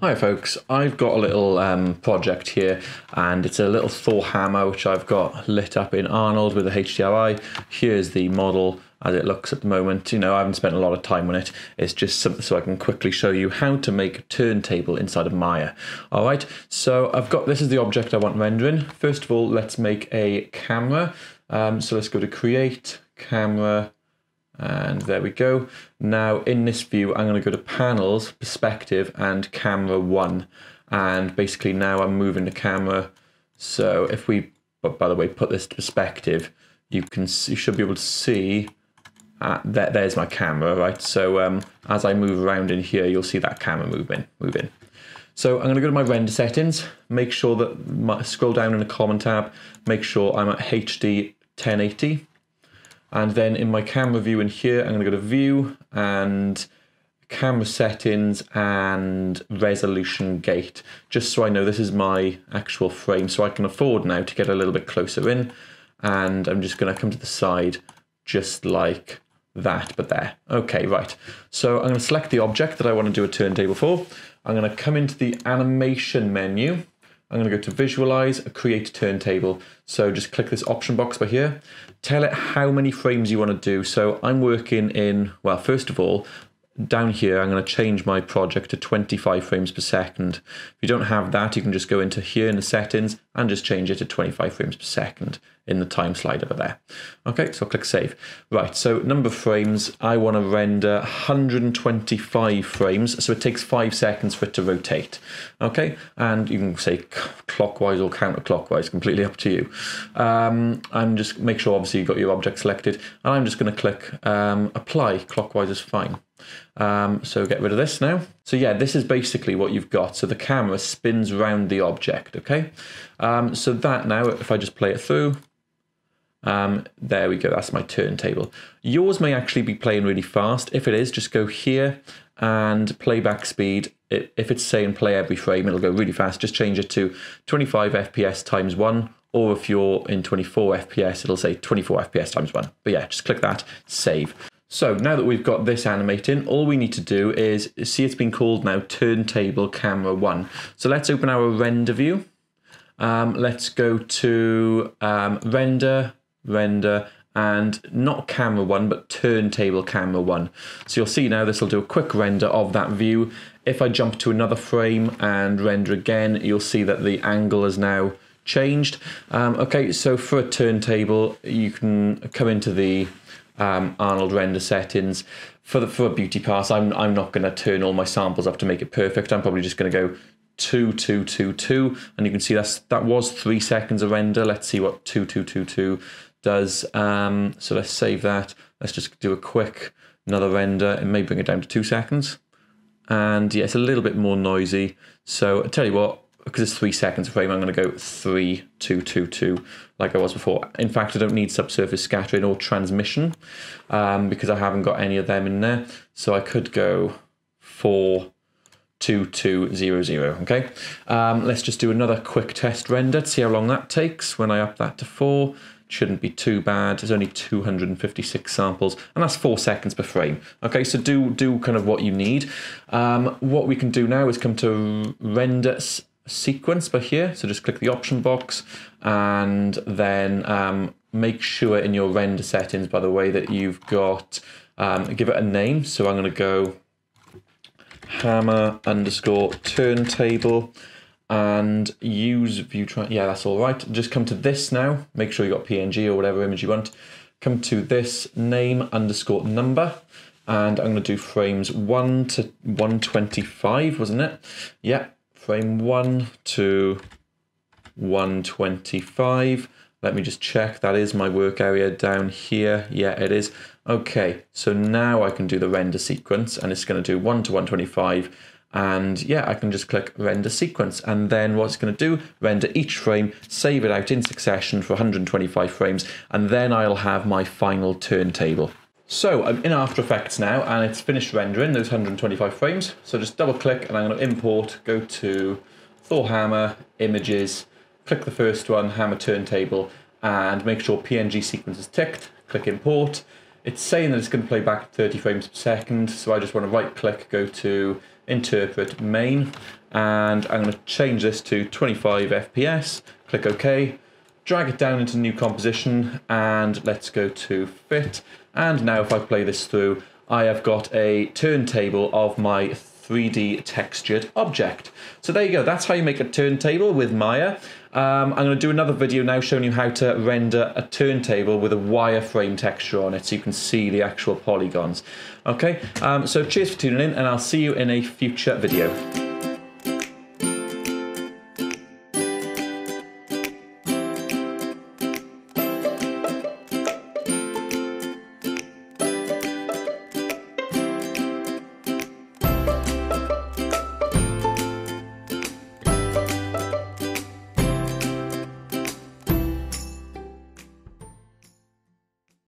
Hi folks, I've got a little um, project here and it's a little Thor hammer which I've got lit up in Arnold with a HDRI. Here's the model as it looks at the moment. You know, I haven't spent a lot of time on it. It's just something so I can quickly show you how to make a turntable inside of Maya. All right, so I've got, this is the object I want rendering. First of all, let's make a camera. Um, so let's go to create, camera, and there we go. Now in this view, I'm going to go to panels, perspective and camera one. And basically now I'm moving the camera. So if we, but by the way, put this to perspective, you can you should be able to see uh, there, there's my camera, right? So um, as I move around in here, you'll see that camera moving, moving. So I'm going to go to my render settings, make sure that my, scroll down in the common tab, make sure I'm at HD 1080 and then in my camera view in here, I'm going to go to view and camera settings and resolution gate, just so I know this is my actual frame. So I can afford now to get a little bit closer in. And I'm just going to come to the side just like that, but there. Okay, right. So I'm going to select the object that I want to do a turntable for. I'm going to come into the animation menu I'm going to go to visualize, create a turntable. So just click this option box by here. Tell it how many frames you want to do. So I'm working in, well, first of all, down here, I'm going to change my project to 25 frames per second. If you don't have that, you can just go into here in the settings and just change it to 25 frames per second in the time slide over there. Okay, so I'll click save. Right, so number of frames, I want to render 125 frames, so it takes five seconds for it to rotate. Okay, and you can say clockwise or counterclockwise, completely up to you. Um, and just make sure obviously you've got your object selected, and I'm just going to click um, apply, clockwise is fine. Um, so get rid of this now. So yeah, this is basically what you've got. So the camera spins around the object, okay? Um, so that now, if I just play it through, um, there we go, that's my turntable. Yours may actually be playing really fast. If it is, just go here and playback speed. if it's saying play every frame, it'll go really fast. Just change it to 25 FPS times one, or if you're in 24 FPS, it'll say 24 FPS times one. But yeah, just click that, save. So now that we've got this animating, all we need to do is see it's been called now turntable camera one. So let's open our render view. Um, let's go to um, render, render, and not camera one, but turntable camera one. So you'll see now this will do a quick render of that view. If I jump to another frame and render again, you'll see that the angle is now changed. Um, okay, so for a turntable, you can come into the um, Arnold render settings. For the for a beauty pass, I'm I'm not going to turn all my samples up to make it perfect. I'm probably just going to go two two two two, and you can see that's that was three seconds of render. Let's see what two two two two does. Um, so let's save that. Let's just do a quick another render. It may bring it down to two seconds. And yeah, it's a little bit more noisy. So I tell you what, because it's three seconds of frame, I'm going to go three, two, two, two, like I was before. In fact, I don't need subsurface scattering or transmission um, because I haven't got any of them in there. So I could go four, two, two, zero, zero. Okay. Um, let's just do another quick test render to see how long that takes when I up that to four. Shouldn't be too bad. There's only 256 samples, and that's four seconds per frame. Okay, so do do kind of what you need. Um, what we can do now is come to render sequence by here. So just click the option box and then um, make sure in your render settings, by the way, that you've got, um, give it a name. So I'm going to go hammer underscore turntable and use view yeah that's all right. Just come to this now. Make sure you got png or whatever image you want. Come to this name underscore number and i'm going to do frames 1 to 125 wasn't it? Yeah frame 1 to 125. Let me just check. That is my work area down here. Yeah, it is. Okay, so now I can do the render sequence and it's going to do 1 to 125. And yeah, I can just click render sequence. And then what it's going to do, render each frame, save it out in succession for 125 frames. And then I'll have my final turntable. So I'm in After Effects now and it's finished rendering those 125 frames. So just double click and I'm going to import, go to Thor Hammer, Images, click the first one, Hammer Turntable, and make sure PNG sequence is ticked, click Import. It's saying that it's going to play back 30 frames per second, so I just want to right click, go to interpret main, and I'm going to change this to 25 FPS, click OK, drag it down into new composition, and let's go to fit. And now if I play this through, I have got a turntable of my 3D textured object. So there you go, that's how you make a turntable with Maya. Um, I'm going to do another video now showing you how to render a turntable with a wireframe texture on it so you can see the actual polygons. Okay, um, so cheers for tuning in and I'll see you in a future video.